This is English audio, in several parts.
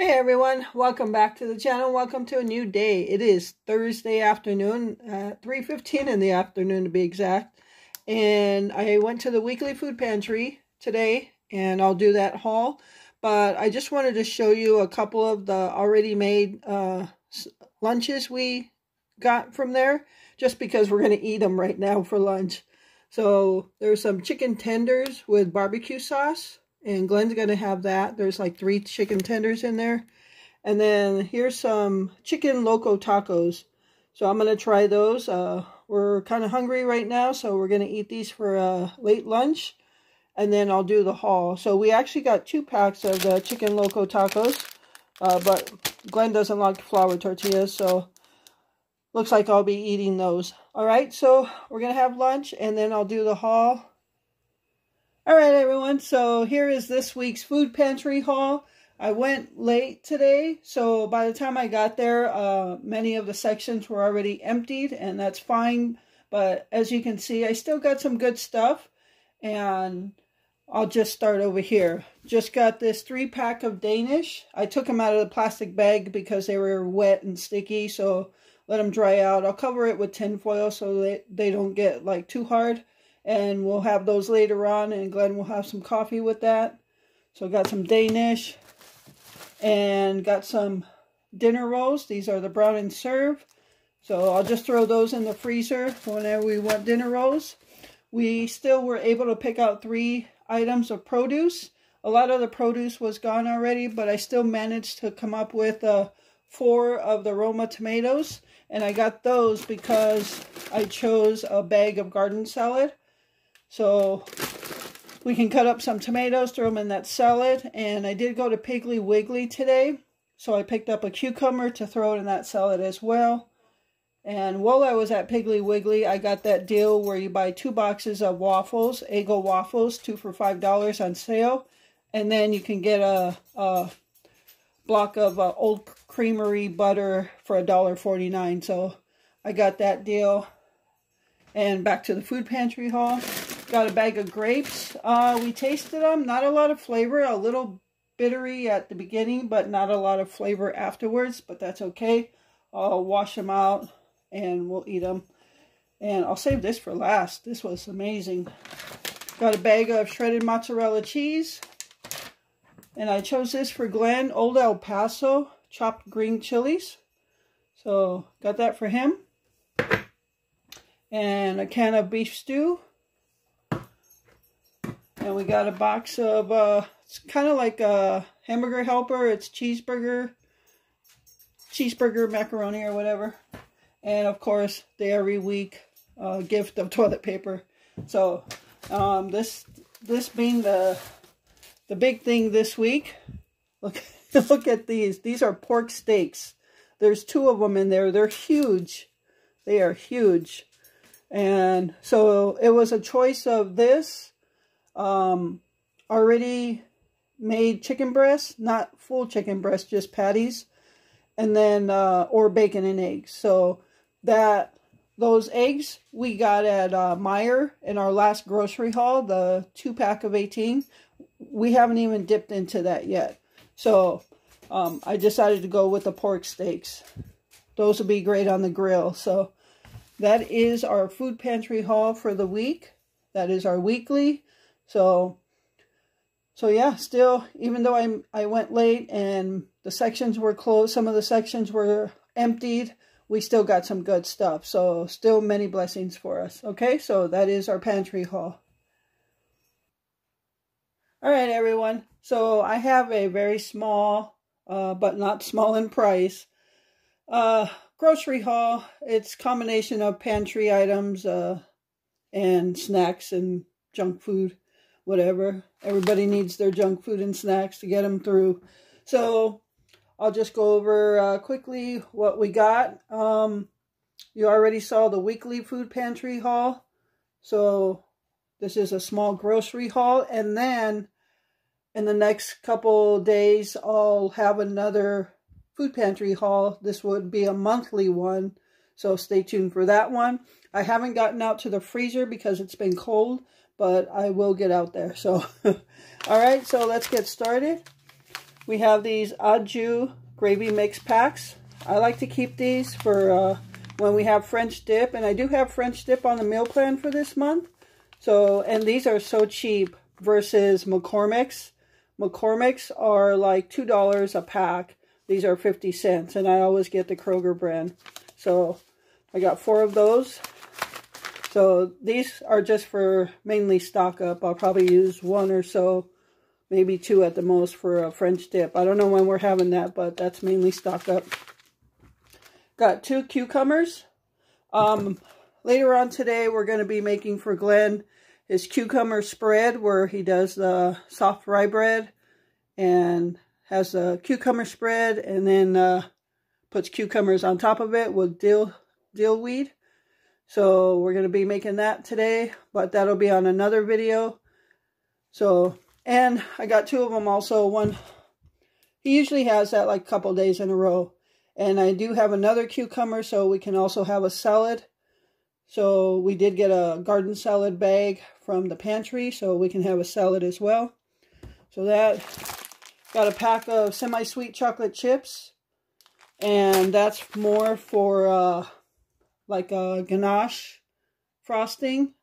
Hey everyone, welcome back to the channel. Welcome to a new day. It is Thursday afternoon, at 3.15 in the afternoon to be exact. And I went to the weekly food pantry today and I'll do that haul. But I just wanted to show you a couple of the already made uh, lunches we got from there. Just because we're going to eat them right now for lunch. So there's some chicken tenders with barbecue sauce and Glenn's going to have that. There's like three chicken tenders in there. And then here's some chicken loco tacos. So I'm going to try those. Uh, we're kind of hungry right now, so we're going to eat these for a late lunch. And then I'll do the haul. So we actually got two packs of the chicken loco tacos. Uh, but Glenn doesn't like flour tortillas, so looks like I'll be eating those. All right, so we're going to have lunch, and then I'll do the haul all right, everyone. So here is this week's food pantry haul. I went late today, so by the time I got there, uh, many of the sections were already emptied, and that's fine. But as you can see, I still got some good stuff, and I'll just start over here. Just got this three pack of Danish. I took them out of the plastic bag because they were wet and sticky, so let them dry out. I'll cover it with tin foil so they, they don't get like too hard and we'll have those later on and Glenn will have some coffee with that. So got some Danish and got some dinner rolls. These are the brown and serve. So I'll just throw those in the freezer whenever we want dinner rolls. We still were able to pick out three items of produce. A lot of the produce was gone already, but I still managed to come up with uh, four of the Roma tomatoes. And I got those because I chose a bag of garden salad. So we can cut up some tomatoes, throw them in that salad. And I did go to Piggly Wiggly today. So I picked up a cucumber to throw it in that salad as well. And while I was at Piggly Wiggly, I got that deal where you buy two boxes of waffles, Eggo waffles, two for $5 on sale. And then you can get a, a block of uh, Old Creamery butter for $1.49. So I got that deal. And back to the food pantry haul. Got a bag of grapes. Uh, we tasted them. Not a lot of flavor. A little bittery at the beginning, but not a lot of flavor afterwards. But that's okay. I'll wash them out and we'll eat them. And I'll save this for last. This was amazing. Got a bag of shredded mozzarella cheese. And I chose this for Glenn. Old El Paso chopped green chilies. So got that for him. And a can of beef stew. And we got a box of, uh, it's kind of like a hamburger helper. It's cheeseburger, cheeseburger macaroni or whatever. And of course, the every week uh, gift of toilet paper. So um, this this being the the big thing this week, look look at these. These are pork steaks. There's two of them in there. They're huge. They are huge. And so it was a choice of this um, already made chicken breast, not full chicken breast, just patties, and then, uh, or bacon and eggs. So that, those eggs we got at uh, Meijer in our last grocery haul, the two pack of 18. We haven't even dipped into that yet. So um, I decided to go with the pork steaks. Those will be great on the grill. So that is our food pantry haul for the week. That is our weekly. So, so yeah, still, even though I, I went late and the sections were closed, some of the sections were emptied, we still got some good stuff. So still many blessings for us. Okay, so that is our pantry haul. All right, everyone. So I have a very small, uh, but not small in price, uh, grocery haul. It's combination of pantry items uh, and snacks and junk food whatever. Everybody needs their junk food and snacks to get them through. So I'll just go over uh, quickly what we got. Um, you already saw the weekly food pantry haul. So this is a small grocery haul. And then in the next couple days, I'll have another food pantry haul. This would be a monthly one. So stay tuned for that one. I haven't gotten out to the freezer because it's been cold but I will get out there. So, all right, so let's get started. We have these Au Jus gravy mix packs. I like to keep these for uh, when we have French dip. And I do have French dip on the meal plan for this month. So, and these are so cheap versus McCormick's. McCormick's are like $2 a pack. These are 50 cents. And I always get the Kroger brand. So, I got four of those. So, these are just for mainly stock up. I'll probably use one or so maybe two at the most for a French dip. I don't know when we're having that, but that's mainly stock up. Got two cucumbers. Um, later on today, we're going to be making for Glenn his cucumber spread where he does the soft rye bread and has the cucumber spread and then uh, puts cucumbers on top of it with dill, dill weed. So we're going to be making that today, but that'll be on another video. So and I got two of them also. One, he usually has that like a couple days in a row. And I do have another cucumber, so we can also have a salad. So we did get a garden salad bag from the pantry, so we can have a salad as well. So that, got a pack of semi-sweet chocolate chips. And that's more for uh, like a ganache frosting.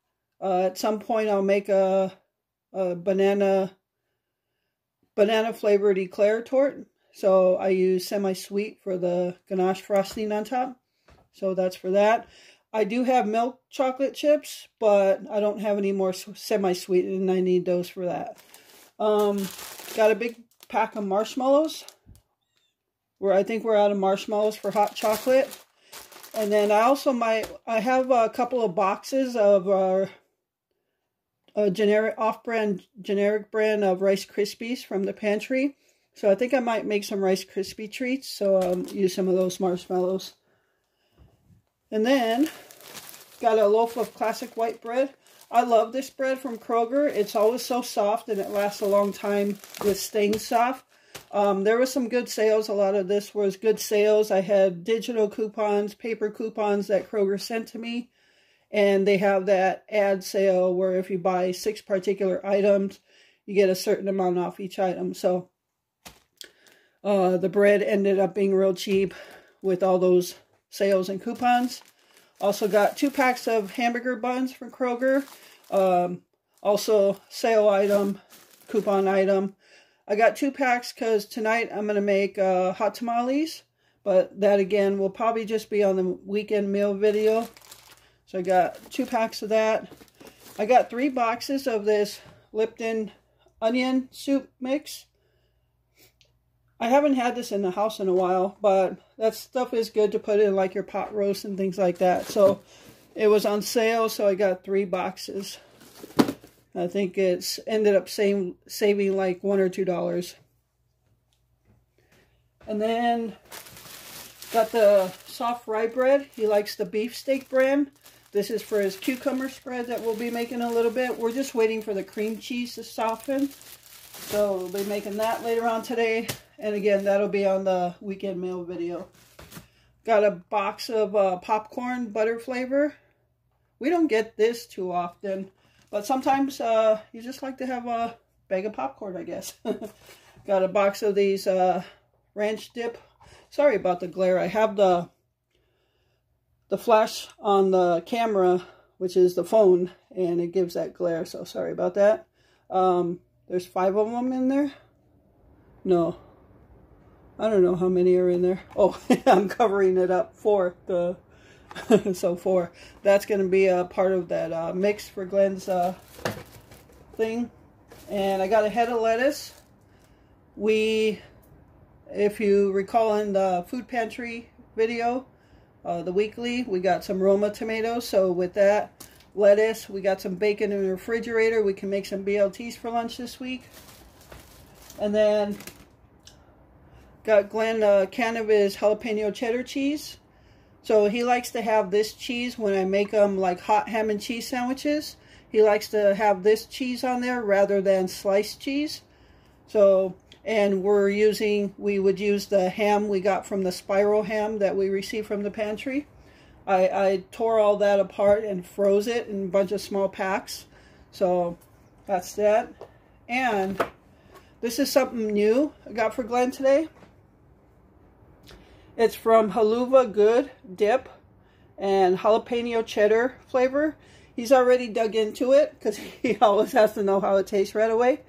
Uh, at some point I'll make a a banana banana flavored eclair torte. So I use semi-sweet for the ganache frosting on top. So that's for that. I do have milk chocolate chips, but I don't have any more semi-sweet and I need those for that. Um, got a big pack of marshmallows. Where I think we're out of marshmallows for hot chocolate. And then I also might, I have a couple of boxes of our a generic off-brand generic brand of Rice Krispies from the pantry. So I think I might make some Rice Krispie treats. So I'll um, use some of those marshmallows. And then got a loaf of classic white bread. I love this bread from Kroger. It's always so soft and it lasts a long time with staying soft. Um, there was some good sales. A lot of this was good sales. I had digital coupons, paper coupons that Kroger sent to me. And they have that ad sale where if you buy six particular items, you get a certain amount off each item. So uh, the bread ended up being real cheap with all those sales and coupons. Also got two packs of hamburger buns from Kroger. Um, also sale item, coupon item. I got two packs because tonight I'm going to make uh, hot tamales. But that again will probably just be on the weekend meal video. So I got two packs of that. I got three boxes of this Lipton onion soup mix. I haven't had this in the house in a while, but that stuff is good to put in like your pot roast and things like that. So it was on sale, so I got three boxes. I think it's ended up saving, saving like one or two dollars. And then got the soft rye bread. He likes the beefsteak brand. This is for his cucumber spread that we'll be making a little bit. We're just waiting for the cream cheese to soften. So we'll be making that later on today. And again, that'll be on the weekend meal video. Got a box of uh, popcorn butter flavor. We don't get this too often. But sometimes uh, you just like to have a bag of popcorn, I guess. Got a box of these uh, ranch dip. Sorry about the glare. I have the the flash on the camera, which is the phone, and it gives that glare, so sorry about that. Um, there's five of them in there. No. I don't know how many are in there. Oh, I'm covering it up. for The so four. That's going to be a part of that uh, mix for Glenn's uh, thing. And I got a head of lettuce. We, if you recall in the food pantry video, uh, the weekly. We got some Roma tomatoes. So with that, lettuce. We got some bacon in the refrigerator. We can make some BLTs for lunch this week. And then got Glenn a uh, can of his jalapeno cheddar cheese. So he likes to have this cheese when I make them like hot ham and cheese sandwiches. He likes to have this cheese on there rather than sliced cheese. So and we're using, we would use the ham we got from the spiral ham that we received from the pantry. I, I tore all that apart and froze it in a bunch of small packs. So that's that. And This is something new I got for Glenn today. It's from Heluva Good Dip and jalapeno cheddar flavor. He's already dug into it because he always has to know how it tastes right away.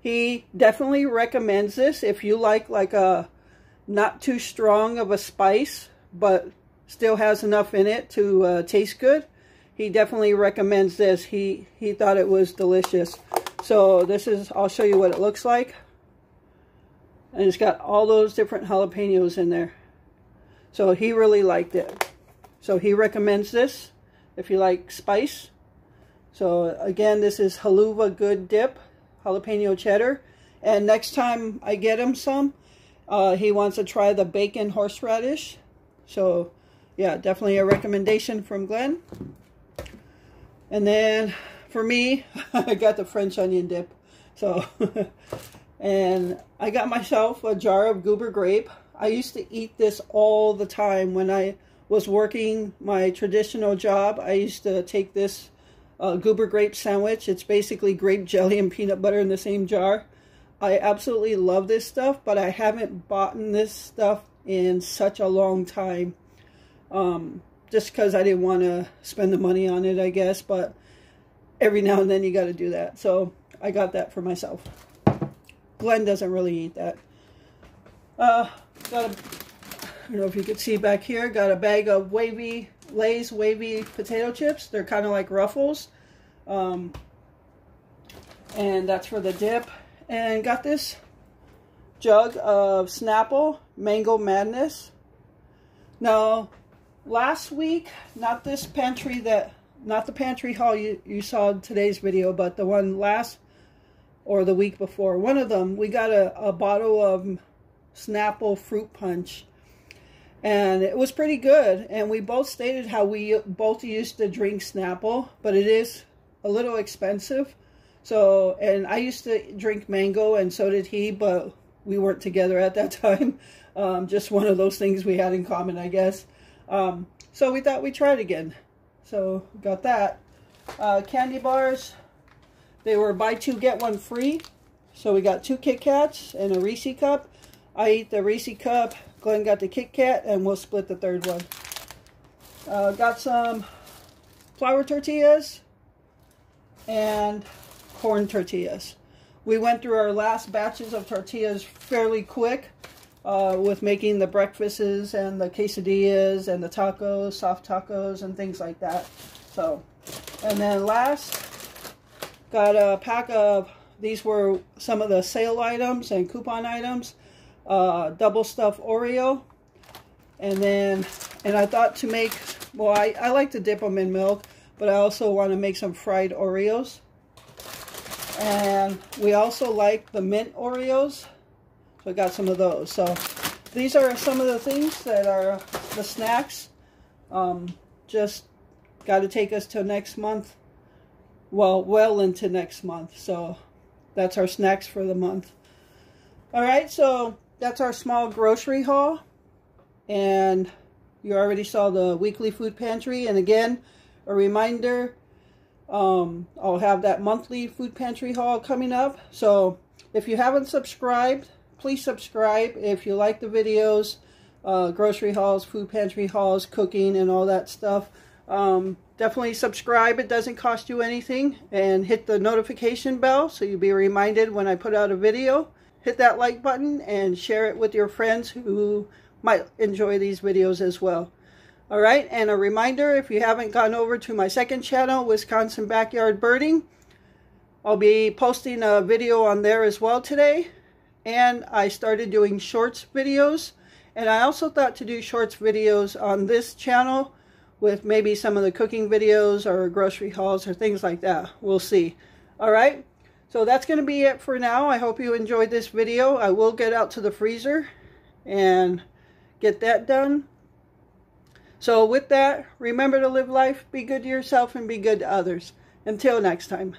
He definitely recommends this if you like like a not too strong of a spice, but still has enough in it to uh, taste good. He definitely recommends this. He, he thought it was delicious. So this is, I'll show you what it looks like. And it's got all those different jalapenos in there. So he really liked it. So he recommends this if you like spice. So again, this is Heluva Good Dip, jalapeno cheddar. And next time I get him some, uh, he wants to try the bacon horseradish. So yeah, definitely a recommendation from Glenn. And then for me, I got the French onion dip. So, and I got myself a jar of goober grape. I used to eat this all the time when I was working my traditional job. I used to take this uh, goober grape sandwich. It's basically grape jelly and peanut butter in the same jar. I absolutely love this stuff, but I haven't bought this stuff in such a long time. Um, just because I didn't want to spend the money on it, I guess. But every now and then you got to do that. So I got that for myself. Glenn doesn't really eat that. Uh, got a, I don't know if you can see back here, got a bag of wavy, Lay's wavy potato chips. They're kind of like Ruffles. Um, and that's for the dip. And got this jug of Snapple Mango Madness. Now, last week, not this pantry that, not the pantry haul you, you saw in today's video, but the one last or the week before, one of them, we got a, a bottle of Snapple fruit punch. And it was pretty good. And we both stated how we both used to drink Snapple, but it is a little expensive. So, and I used to drink mango, and so did he, but we weren't together at that time. Um, just one of those things we had in common, I guess. Um, so we thought we'd try it again. So, got that. Uh, candy bars, they were buy two, get one free. So we got two Kit Kats and a Reese cup. I eat the Reese cup. Glenn got the Kit Kat, and we'll split the third one. Uh, got some flour tortillas and corn tortillas. We went through our last batches of tortillas fairly quick uh, with making the breakfasts and the quesadillas and the tacos, soft tacos, and things like that. So, and then last, got a pack of, these were some of the sale items and coupon items uh, double stuffed Oreo. And then, and I thought to make, well, I, I like to dip them in milk, but I also want to make some fried Oreos. And we also like the mint Oreos. So I got some of those. So these are some of the things that are the snacks. Um, just got to take us to next month. Well, well into next month. So that's our snacks for the month. All right, so that's our small grocery haul. And you already saw the weekly food pantry. And again, a reminder, um, I'll have that monthly food pantry haul coming up. So if you haven't subscribed, please subscribe. If you like the videos, uh, grocery hauls, food pantry hauls, cooking, and all that stuff, um, definitely subscribe. It doesn't cost you anything. And hit the notification bell so you'll be reminded when I put out a video hit that like button and share it with your friends who might enjoy these videos as well. All right, and a reminder, if you haven't gone over to my second channel, Wisconsin Backyard Birding, I'll be posting a video on there as well today. And I started doing shorts videos. And I also thought to do shorts videos on this channel with maybe some of the cooking videos or grocery hauls or things like that. We'll see. All right. So that's going to be it for now. I hope you enjoyed this video. I will get out to the freezer and get that done. So with that, remember to live life, be good to yourself, and be good to others. Until next time.